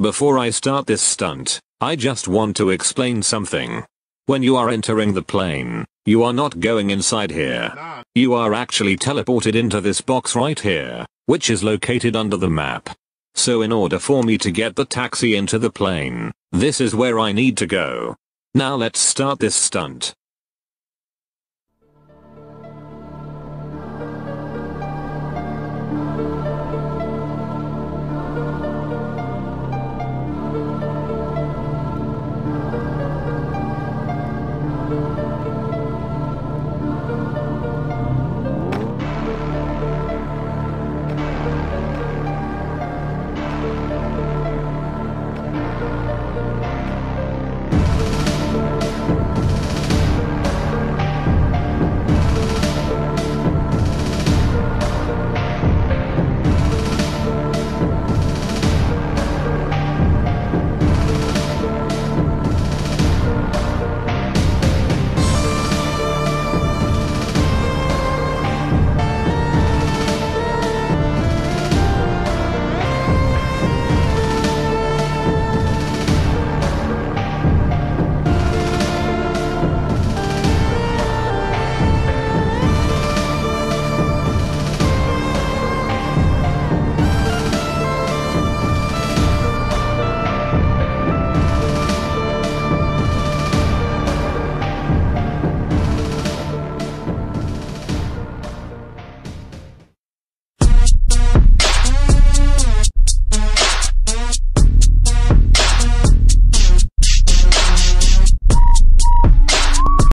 Before I start this stunt, I just want to explain something. When you are entering the plane, you are not going inside here. You are actually teleported into this box right here, which is located under the map. So in order for me to get the taxi into the plane, this is where I need to go. Now let's start this stunt.